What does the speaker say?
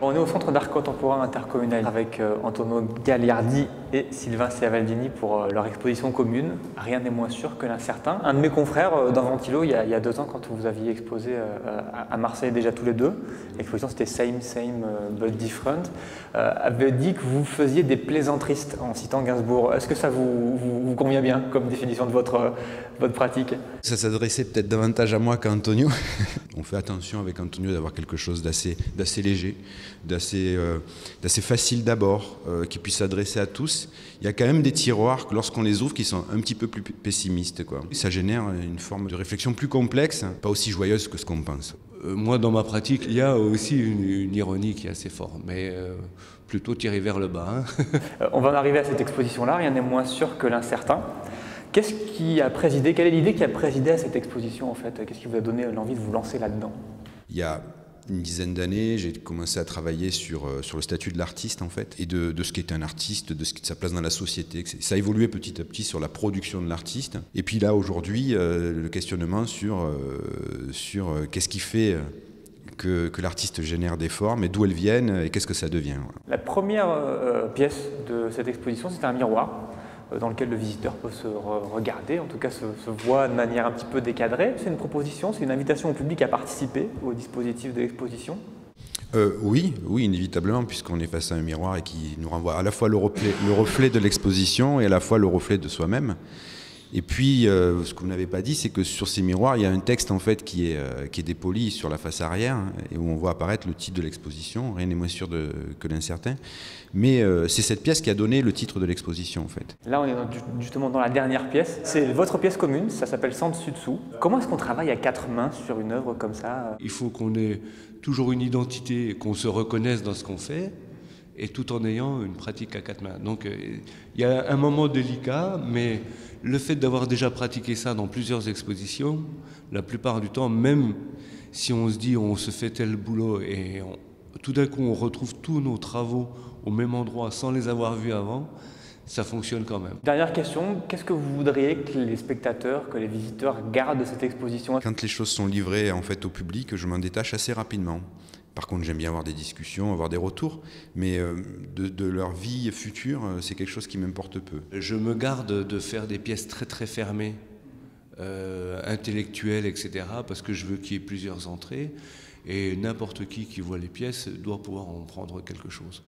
On est au Centre d'art contemporain intercommunal avec euh, Antonio Gagliardi et Sylvain Ciavaldini pour euh, leur exposition commune. Rien n'est moins sûr que l'incertain. Un de mes confrères euh, dans Ventilo, il y, a, deux ans, quand vous aviez exposé à Marseille déjà tous les deux, l'exposition c'était Same, Same, but Different, avait dit que vous faisiez des plaisantristes en citant Gainsbourg. Est-ce que ça vous, convient bien comme définition de votre, pratique? Ça s'adressait peut-être davantage à moi qu'à Antonio. On fait attention avec Antonio d'avoir quelque chose d'assez léger d'assez facile d'abord, euh, qui puisse s'adresser à tous. Il y a quand même des tiroirs, lorsqu'on les ouvre, qui sont un petit peu plus pessimistes. Quoi. Ça génère une forme de réflexion plus complexe, pas aussi joyeuse que ce qu'on pense. Euh, moi, dans ma pratique, il y a aussi une, ironie qui est assez forte, mais plutôt tirée vers le bas. Hein. On va en arriver à cette exposition-là, rien n'est moins sûr que l'incertain. Qu'est-ce qui a présidé Quelle est l'idée qui a présidé à cette exposition en fait? Qu'est-ce qui vous a donné l'envie de vous lancer là-dedans? Il y a une dizaine d'années, j'ai commencé à travailler sur, euh, sur le statut de l'artiste en fait, et de, de ce qu'est un artiste, de, sa place dans la société. Ça a évolué petit à petit sur la production de l'artiste. Et puis là, aujourd'hui, euh, le questionnement sur, euh, sur qu'est-ce qui fait que, que l'artiste génère des formes et d'où elles viennent et qu'est-ce que ça devient. La première pièce de cette exposition, c'était un miroir. Euh, dans lequel le visiteur peut se regarder, en tout cas se, voit de manière un petit peu décadrée. C'est une proposition, c'est une invitation au public à participer au dispositif de l'exposition euh, oui, oui, inévitablement, puisqu'on est face à un miroir et qui nous renvoie à la fois le reflet de l'exposition et à la fois le reflet de soi-même. Et puis, euh, ce que vous n'avez pas dit, c'est que sur ces miroirs, il y a un texte en fait qui est, euh, qui est dépoli sur la face arrière hein, et où on voit apparaître le titre de l'exposition. Rien n'est moins sûr de, que l'incertain. Mais euh, c'est cette pièce qui a donné le titre de l'exposition en fait. Là, on est justement dans la dernière pièce. C'est votre pièce commune, ça s'appelle Sans dessus dessous. Comment est-ce qu'on travaille à quatre mains sur une œuvre comme ça? Il faut qu'on ait toujours une identité, qu'on se reconnaisse dans ce qu'on fait et tout en ayant une pratique à quatre mains. Donc il y a un moment délicat, mais le fait d'avoir déjà pratiqué ça dans plusieurs expositions, la plupart du temps, même si on se dit on se fait tel boulot et tout d'un coup on retrouve tous nos travaux au même endroit sans les avoir vus avant, ça fonctionne quand même. Dernière question, qu'est-ce que vous voudriez que les spectateurs, que les visiteurs gardent de cette exposition? Quand les choses sont livrées en fait au public, je m'en détache assez rapidement. Par contre, j'aime bien avoir des discussions, avoir des retours, mais euh, de, leur vie future, euh, c'est quelque chose qui m'importe peu. Je me garde de faire des pièces très très fermées, euh, intellectuelles, etc., parce que je veux qu'il y ait plusieurs entrées, et n'importe qui qui voit les pièces doit pouvoir en prendre quelque chose.